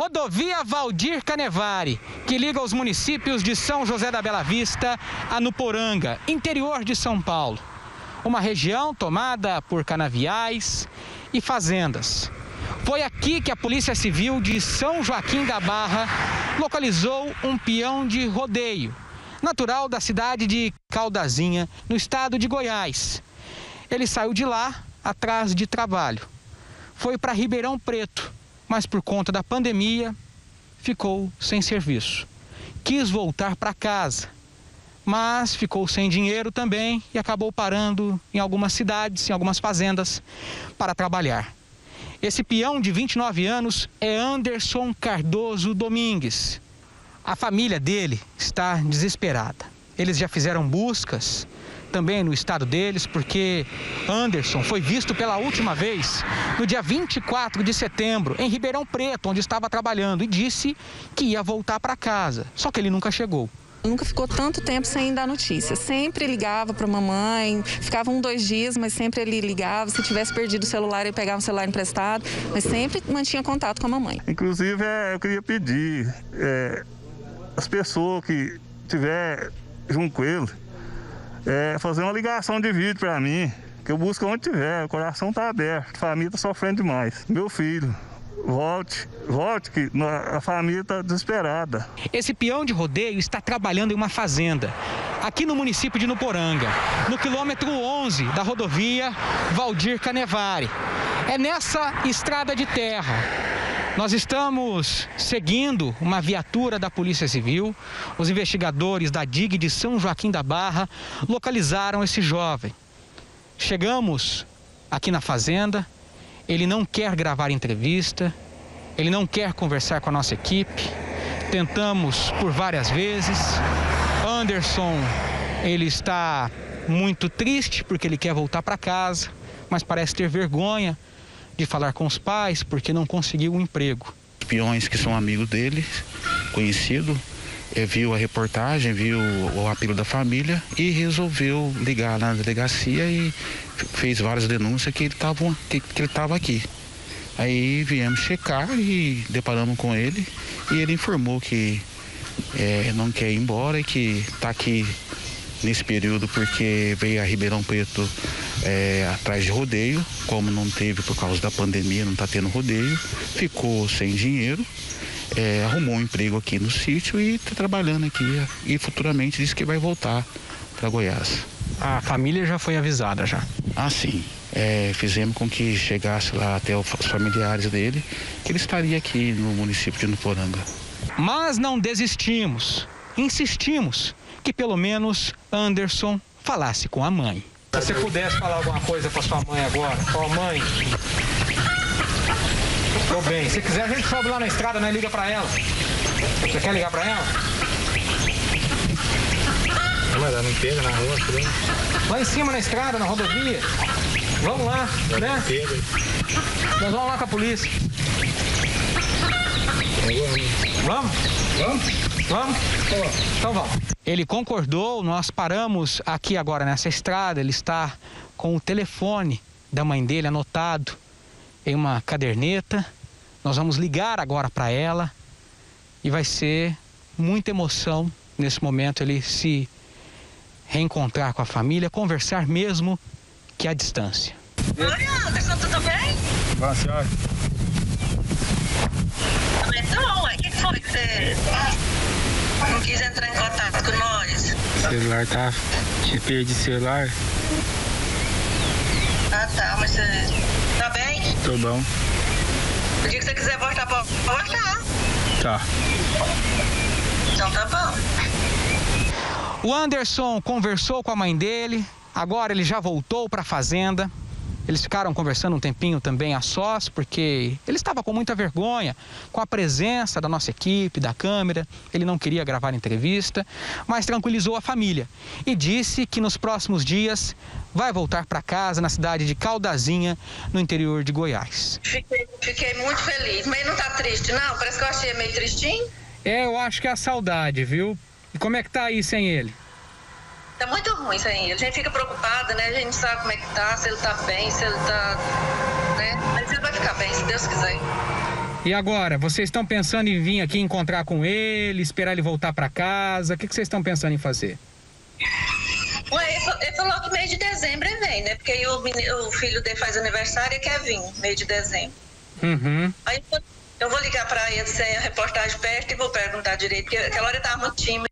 Rodovia Valdir Canevari, que liga os municípios de São José da Bela Vista a Nuporanga, interior de São Paulo. Uma região tomada por canaviais e fazendas. Foi aqui que a Polícia Civil de São Joaquim da Barra localizou um peão de rodeio, natural da cidade de Caldazinha, no estado de Goiás. Ele saiu de lá atrás de trabalho. Foi para Ribeirão Preto, mas por conta da pandemia ficou sem serviço. Quis voltar para casa, mas ficou sem dinheiro também e acabou parando em algumas cidades, em algumas fazendas para trabalhar. Esse peão de 29 anos é Anderson Cardoso Domingues. A família dele está desesperada. Eles já fizeram buscas também no estado deles, porque Anderson foi visto pela última vez no dia 24 de setembro, em Ribeirão Preto, onde estava trabalhando, e disse que ia voltar para casa. Só que ele nunca chegou. Nunca ficou tanto tempo sem dar notícia. Sempre ligava para a mamãe, ficava um, dois dias, mas sempre ele ligava. Se tivesse perdido o celular, ele pegava o celular emprestado, mas sempre mantinha contato com a mamãe. Inclusive, é, eu queria pedir é, as pessoas que tiver junto com ele, é, fazer uma ligação de vídeo para mim, que eu busco onde tiver, o coração tá aberto, a família tá sofrendo demais. Meu filho, Volte, volte, que a família está desesperada. Esse peão de rodeio está trabalhando em uma fazenda, aqui no município de Nuporanga, no quilômetro 11 da rodovia Valdir Canevari. É nessa estrada de terra. Nós estamos seguindo uma viatura da Polícia Civil. Os investigadores da DIG de São Joaquim da Barra localizaram esse jovem. Chegamos aqui na fazenda, ele não quer gravar entrevista, ele não quer conversar com a nossa equipe. Tentamos por várias vezes. Anderson, ele está muito triste porque ele quer voltar para casa, mas parece ter vergonha de falar com os pais porque não conseguiu um emprego. Peões que são amigos dele, conhecido, é, viu a reportagem, viu o apelo da família e resolveu ligar na delegacia e fez várias denúncias que ele estava que, que aqui. Aí viemos checar e deparamos com ele e ele informou que é, não quer ir embora e que está aqui nesse período porque veio a Ribeirão Preto é, atrás de rodeio, como não teve por causa da pandemia, não está tendo rodeio, ficou sem dinheiro é, arrumou um emprego aqui no sítio e está trabalhando aqui. E futuramente disse que vai voltar para Goiás. A família já foi avisada já? Ah, sim. É, fizemos com que chegasse lá até os familiares dele, que ele estaria aqui no município de Nuporanga. Mas não desistimos. Insistimos que pelo menos Anderson falasse com a mãe. Se você pudesse falar alguma coisa com a sua mãe agora, com a mãe, Tô bem. Se quiser, a gente sobe lá na estrada, né? Liga pra ela. Você quer ligar pra ela? Mas ela não pega na rua, tudo. Lá em cima na estrada, na rodovia. Vamos lá, ela né? Pega. Nós vamos lá com a polícia. Vamos? Vamos? Vamos? Então vamos. Ele concordou, nós paramos aqui agora nessa estrada, ele está com o telefone da mãe dele anotado em uma caderneta. Nós vamos ligar agora para ela e vai ser muita emoção nesse momento ele se reencontrar com a família, conversar mesmo que à distância. Oi, Anderson, tudo bem? Boa senhora. Celular tá. Perdido o celular. Ah tá, mas você tá bem? Tô bom. O dia que você quiser voltar, pode voltar. Tá. Então tá bom. O Anderson conversou com a mãe dele, agora ele já voltou para a fazenda. Eles ficaram conversando um tempinho também a sós, porque ele estava com muita vergonha com a presença da nossa equipe, da câmera. Ele não queria gravar entrevista, mas tranquilizou a família e disse que nos próximos dias vai voltar para casa na cidade de Caldazinha, no interior de Goiás. Fiquei, fiquei muito feliz, mas não tá triste, não? Parece que eu achei meio tristinho. É, eu acho que é a saudade, viu? E como é que tá aí sem ele? Tá muito ruim isso aí. A gente fica preocupada, né? A gente sabe como é que tá, se ele tá bem, se ele tá. né? Mas ele vai ficar bem, se Deus quiser. E agora, vocês estão pensando em vir aqui encontrar com ele, esperar ele voltar para casa? O que, que vocês estão pensando em fazer? Ué, ele, fa- ele falou que mês de dezembro ele vem, né? Porque aí o, o filho dele faz aniversário e quer vir, mês de dezembro. Uhum. Aí eu vou- eu vou ligar para ele sem a reportagem perto e vou perguntar direito, porque aquela hora ele tava muito tímido.